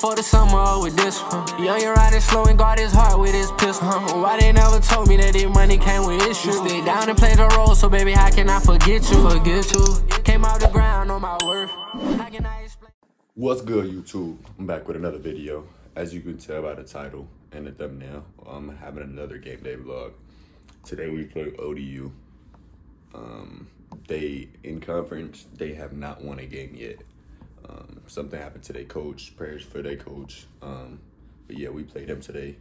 Fuck the summer with this. Huh? Young and riding slow and guard his heart with his pistol. Why they never told me that this money came with issues? Stay down and play the role, so baby, how can I forget you? Forget you. Came out the ground on my worth. What's good, YouTube? I'm back with another video. As you can tell by the title and the thumbnail, I'm having another game day vlog. Today we play ODU. Um, they in conference, they have not won a game yet. Um, something happened to their coach. Prayers for their coach. Um, but yeah, we played them today.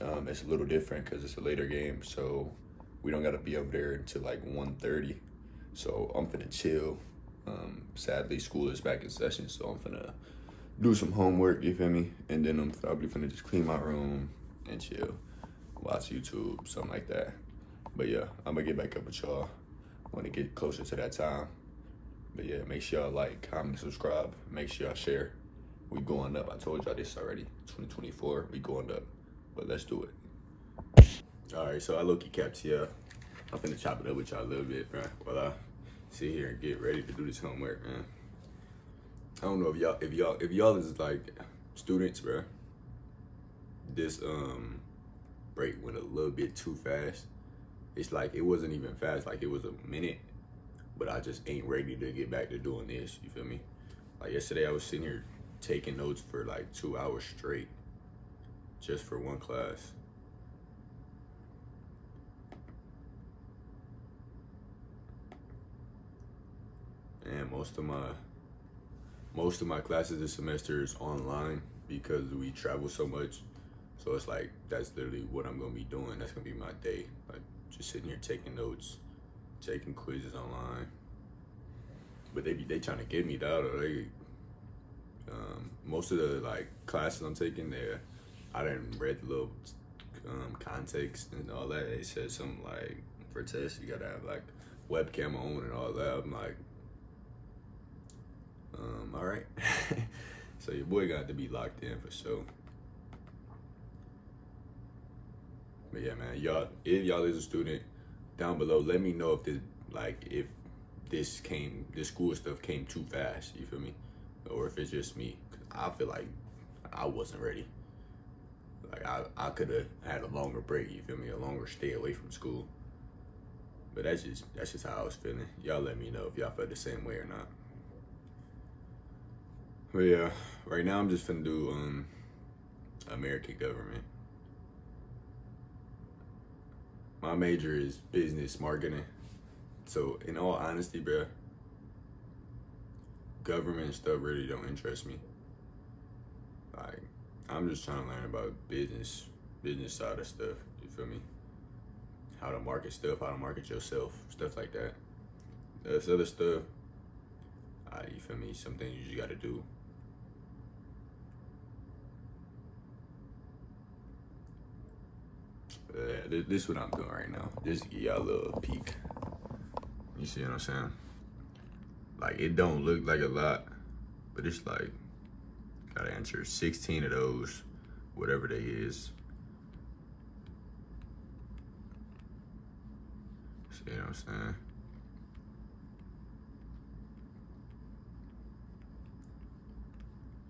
Um, it's a little different because it's a later game, so we don't gotta be over there until like 1.30. So I'm finna chill. Um, sadly, school is back in session, so I'm finna do some homework. You feel me? And then I'm probably finna just clean my room and chill, watch YouTube, something like that. But yeah, I'm gonna get back up with y'all when it get closer to that time. But yeah, make sure y'all like, comment, subscribe. Make sure y'all share. We going up. I told y'all this already. 2024, we going up. But let's do it. All right, so I low-key kept here. I'm finna chop it up with y'all a little bit, bro. While I sit here and get ready to do this homework, man. I don't know if y'all, if y'all, if y'all is like students, bro. This um break went a little bit too fast. It's like it wasn't even fast. Like it was a minute but I just ain't ready to get back to doing this. You feel me? Like yesterday, I was sitting here taking notes for like two hours straight, just for one class. And most of my most of my classes this semester is online because we travel so much. So it's like that's literally what I'm gonna be doing. That's gonna be my day. Like just sitting here taking notes taking quizzes online. But they be they trying to get me that or they um, most of the like classes I'm taking there, I didn't read the little um, context and all that. They said something like for tests you gotta have like webcam on and all that. I'm like, um, all right. so your boy got to be locked in for sure. But yeah, man, y'all, if y'all is a student, down below. Let me know if this like if this came this school stuff came too fast. You feel me? Or if it's just me. I feel like I wasn't ready. Like I, I could have had a longer break. You feel me? A longer stay away from school. But that's just that's just how I was feeling. Y'all let me know if y'all felt the same way or not. But yeah, right now I'm just finna do um American government. My major is business marketing. So in all honesty, bro, government stuff really don't interest me. Like, I'm just trying to learn about business, business side of stuff. You feel me? How to market stuff, how to market yourself, stuff like that. This other stuff, uh, you feel me? Something you just got to do. Uh, this, this is what I'm doing right now. Just to give y'all a little peek. You see what I'm saying? Like, it don't look like a lot, but it's like, gotta answer 16 of those, whatever they is. See what I'm saying?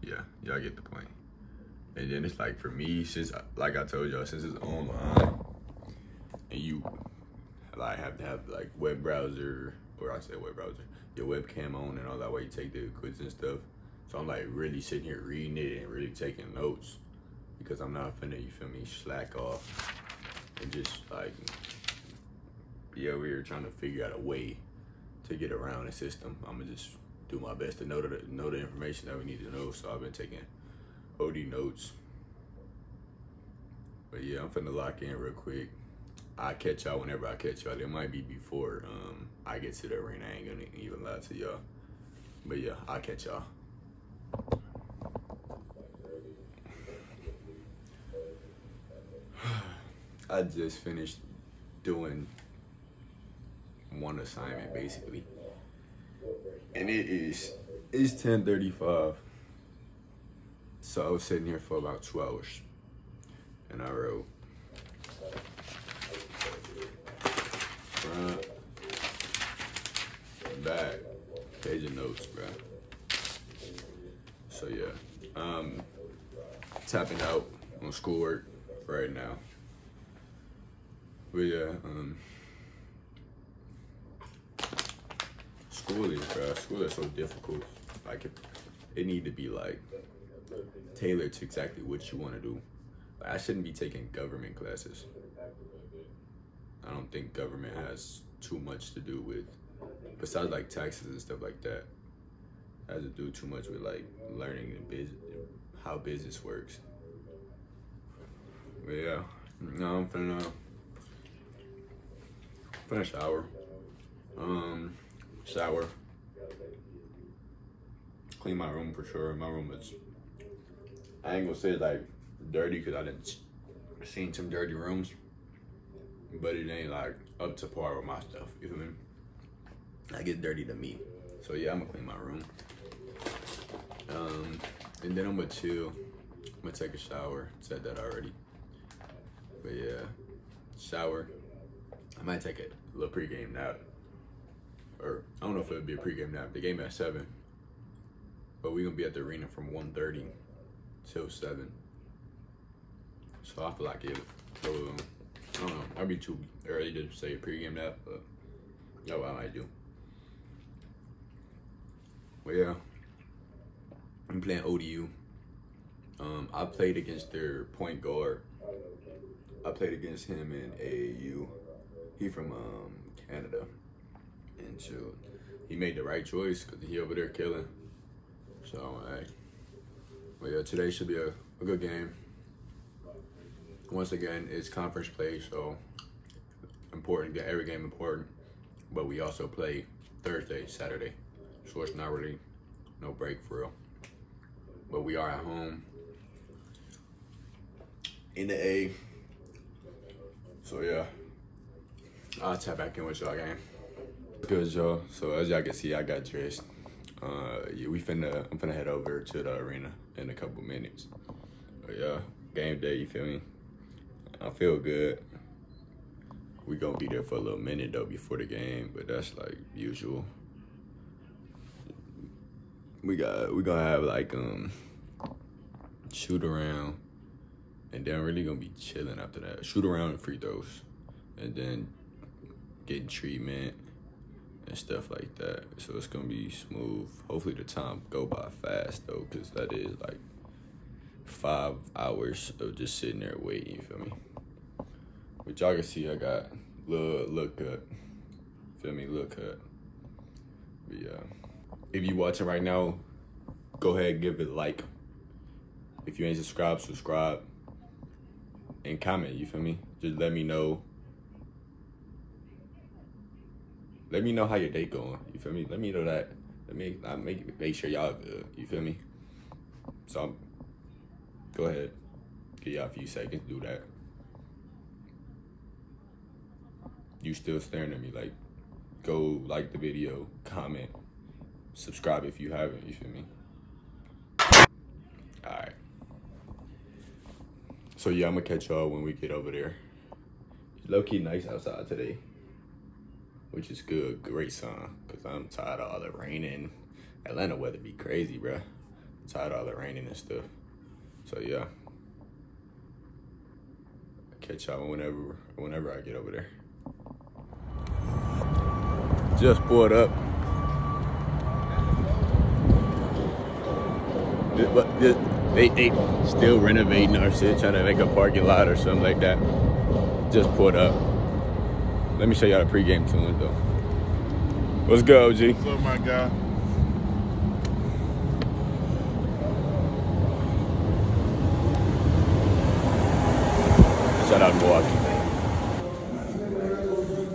Yeah, y'all get the point. And then it's like for me, since like I told y'all, since it's online and you like have to have like web browser or I say web browser, your webcam on and all that way you take the quiz and stuff. So I'm like really sitting here reading it and really taking notes because I'm not finna, you feel me, slack off and just like be over here trying to figure out a way to get around the system. I'm gonna just do my best to know the know the information that we need to know. So I've been taking OD notes. But yeah, I'm finna lock in real quick. I catch y'all whenever I catch y'all. It might be before um, I get to the arena. I ain't gonna even lie to y'all. But yeah, I'll catch y'all. I just finished doing one assignment basically. And it is it's 1035. So I was sitting here for about two hours and I wrote front, back, page of notes, bro. So yeah, Um, tapping out on schoolwork right now. But yeah, um, school is, bro, school is so difficult. Like, it, it need to be like tailored to exactly what you want to do. Like, I shouldn't be taking government classes. I don't think government has too much to do with, besides like taxes and stuff like that, has to do too much with like learning the biz- how business works. But yeah, no, I'm finna, finna shower, um, shower, clean my room for sure. My room is, I ain't gonna say like dirty because I didn't seen some dirty rooms but it ain't like up to par with my stuff. You feel me? I get dirty to me. So yeah, I'm gonna clean my room. Um, and then I'm gonna chill. I'm gonna take a shower. Said that already. But yeah, shower. I might take a little pregame nap. Or I don't know if it would be a pregame nap. The game at seven. But we gonna be at the arena from 1.30 till seven. So I feel like it. Um, I don't know. I'd be too early to say pregame nap, but what I might do. But yeah, I'm playing ODU. Um, I played against their point guard. I played against him in AAU. He from um, Canada, and so he made the right choice because he over there killing. So, hey, but yeah, today should be a, a good game once again, it's conference play, so important. Get every game important, but we also play Thursday, Saturday, so it's not really no break for real. But we are at home in the A. So yeah, I'll tap back in with y'all game. Good y'all. So as y'all can see, I got dressed. Uh, yeah, we finna, I'm finna head over to the arena in a couple minutes. But yeah, game day. You feel me? I feel good. We gonna be there for a little minute though before the game, but that's like usual. We got we gonna have like um shoot around, and then really gonna be chilling after that. Shoot around and free throws, and then getting treatment and stuff like that. So it's gonna be smooth. Hopefully the time go by fast though, cause that is like five hours of just sitting there waiting. You feel me? But y'all can see I got little look cut. Feel me, look cut. But yeah. If you watching right now, go ahead give it a like. If you ain't subscribed, subscribe. And comment, you feel me? Just let me know. Let me know how your day going. You feel me? Let me know that. Let me I make make sure y'all good. You feel me? So go ahead. Give y'all a few seconds, do that. you still staring at me, like, go like the video, comment, subscribe if you haven't, you feel me? Alright. So yeah, I'm gonna catch y'all when we get over there. Low-key nice outside today. Which is good, great sun. Cause I'm tired of all the raining. Atlanta weather be crazy, bruh. I'm tired of all the raining and stuff. So yeah. Catch y'all whenever whenever I get over there just pulled up. But they, they still renovating our shit, trying to make a parking lot or something like that. Just pulled up. Let me show y'all the pregame tunes though. Let's go, G. What's up, my guy? Shout out Milwaukee.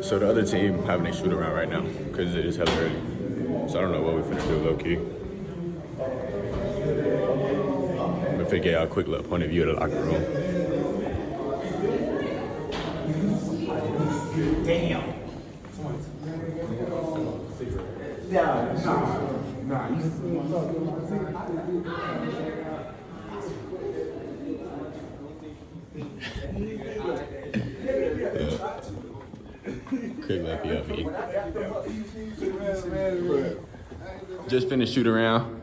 So the other team having a shoot around right now because it is hella early. So I don't know what we're finna do low key. We're finna get a quick little point of view of the locker room. Damn. Yeah, nah, nah. Quick left you up Just finished shoot around.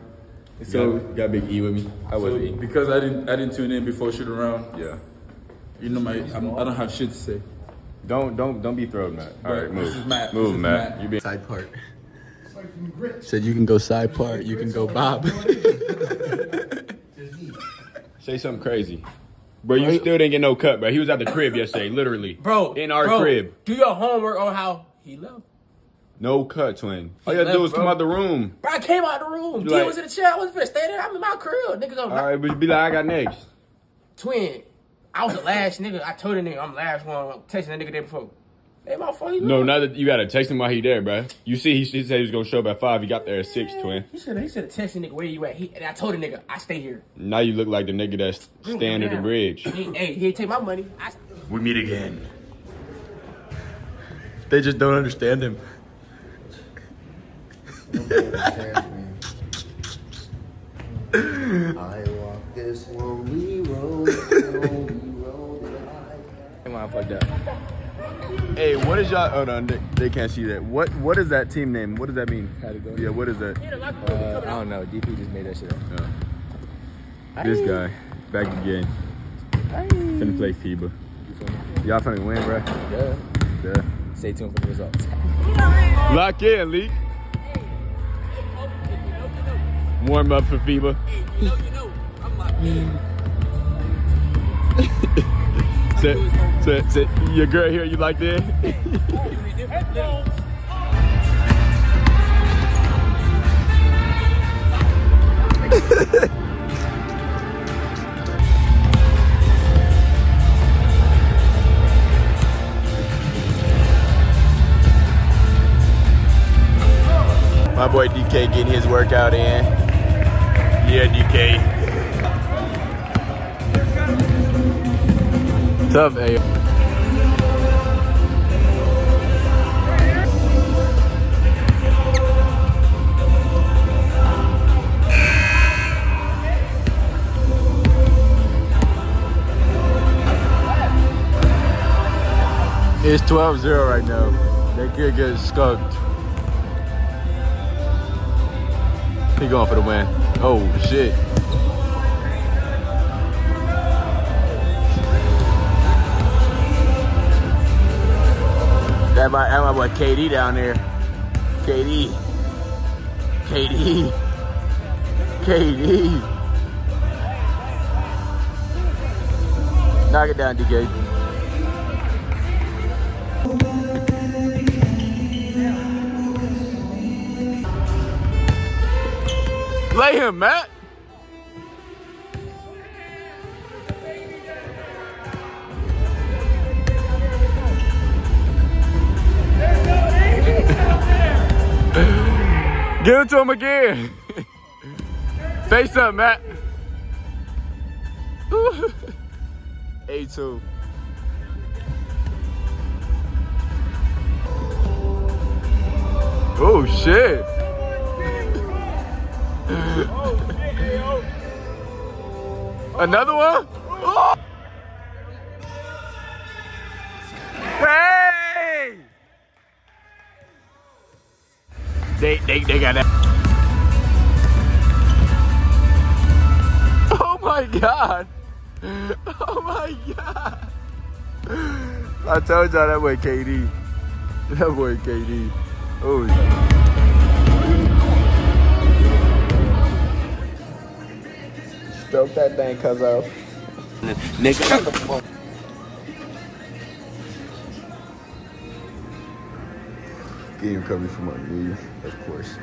So got, got Big E with me. I was so E. because I didn't I didn't tune in before shoot around. Yeah. You know my I'm, I don't have shit to say. Don't don't don't be thrown, Matt. All right, This move. is Matt. Move, This is Matt. Matt. You be Side part. Said you can go side part. You can go Bob. say something crazy. Bro, you still didn't get no cut, bro. He was at the crib yesterday, literally. Bro, In our bro, crib. Do your homework on how he left. No cut, twin. All you gotta do is come bro. out the room. Bro, I came out the room. You D like- was in the chair. I wasn't finna stay there. I'm in my crib. Niggas on All right, but be like, I got next. twin. I was the last nigga. I told the nigga I'm the last one. I'm texting that nigga day before. Hey, my phone. He No, left. not that you gotta text him while he there, bro. You see, he, he said he was gonna show up at five. He got there at six, twin. He should have. He should have texted nigga where you at. He, and I told the nigga I stay here. Now you look like the nigga that's standing at the bridge. He, hey, he ain't take my money. I, We meet again. They just don't understand him. I walk this lonely road, lonely road that I Come on, fuck that. Hey, what is y'all? Hold on, they, they can't see that. What What is that team name? What does that mean? Category? Yeah, what is that? Uh, I don't know. DP just made that shit up. This guy, back again. Finna play FIBA. Y'all finna win, bro. Yeah. Yeah. Stay tuned for the results. Lock in, Lee. Warm up for FIBA. Sit, sit, sit. Your girl here, you like that? My boy DK getting his workout in. Yeah, DK. Tough, A. It's 12-0 right now. They could get skunked. He going for the win. Oh shit. That my, that my boy KD down there. KD. KD. KD. Knock it down, DK. Lay him, Matt. Give it to him again. Face up, Matt. A2. Oh, shit. Another one? Oh. They, they, they got that. Oh my god! Oh my god! I told y'all that boy KD. That boy KD. Oh. Stroke that thing, cuzzo. Nigga. Game coming from my knee, of course.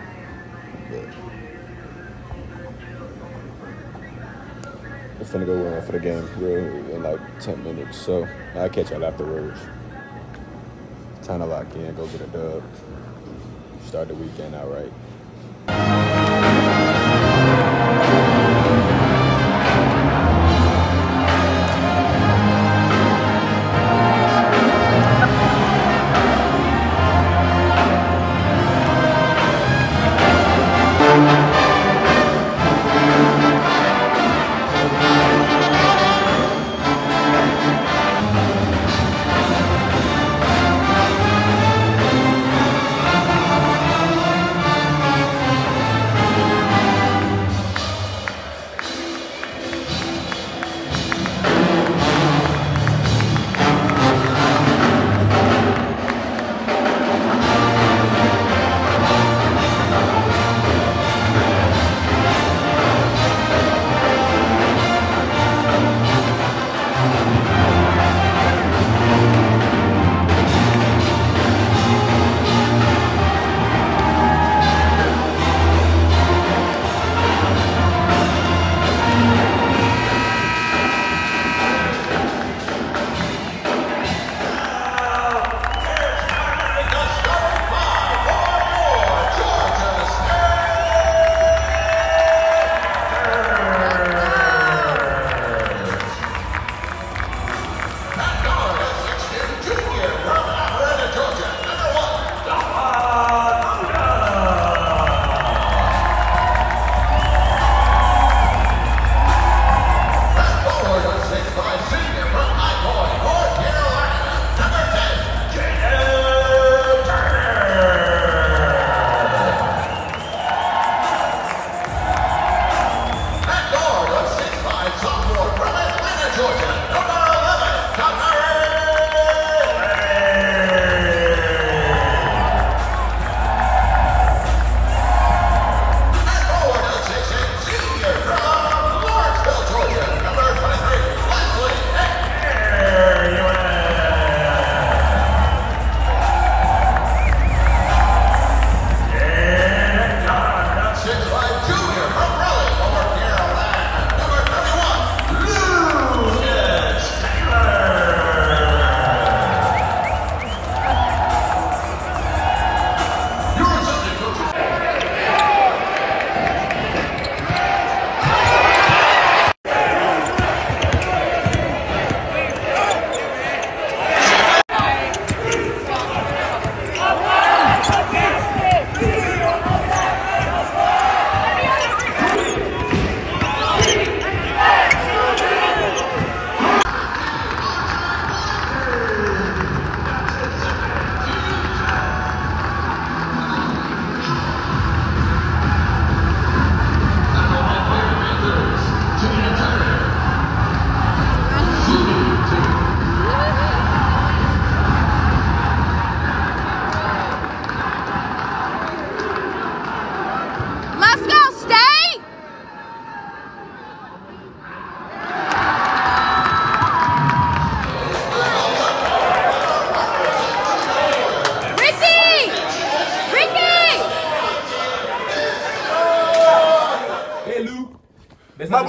But I'm finna go run for the game real in like 10 minutes. So I'll catch y'all afterwards. Time to lock in, go get a dub. Start the weekend out right.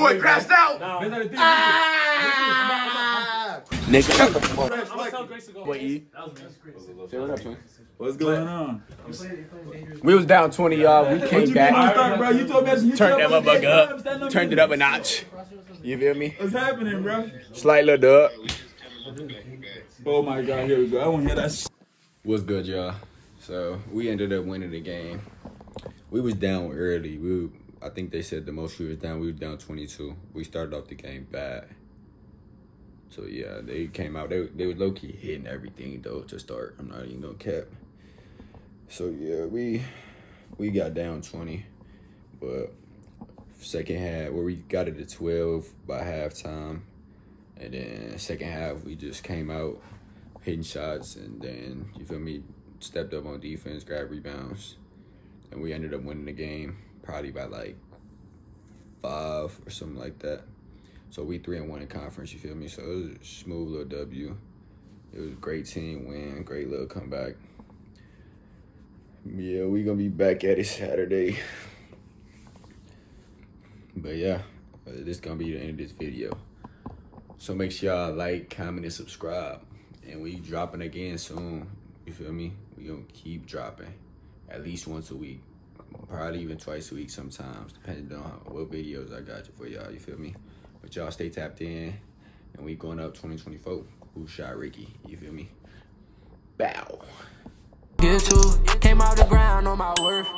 Nigga crashed out. What, E? What's going on? We was down 20, y'all. We came back. Start, bro. You told me you Turned that motherfucker up. Turned it up a notch. You feel me? What's happening, bro? Slight little dub. Oh my god, here we go. I want to hear that. Shit. What's good, y'all? So we ended up winning the game. We was down early. We, I think they said the most we was down. We were down twenty two. We started off the game bad. So yeah, they came out. They they was low key hitting everything though to start. I'm not even gonna cap. So yeah, we we got down twenty, but second half where we got it to twelve by halftime, and then second half we just came out hitting shots, and then you feel me stepped up on defense, grabbed rebounds, and we ended up winning the game probably by like five or something like that. So we three and one in conference. You feel me? So it was a smooth little W. It was a great team win, great little comeback. Yeah, we gonna be back at it Saturday. But yeah, uh, this gonna be the end of this video. So make sure y'all like, comment, and subscribe. And we dropping again soon. You feel me? We gonna keep dropping. At least once a week. Probably even twice a week sometimes, depending on what videos I got you for y'all. You feel me? But y'all stay tapped in. And we going up 2024. Who shot Rickey? You feel me? Bow. Came out the ground on my worth.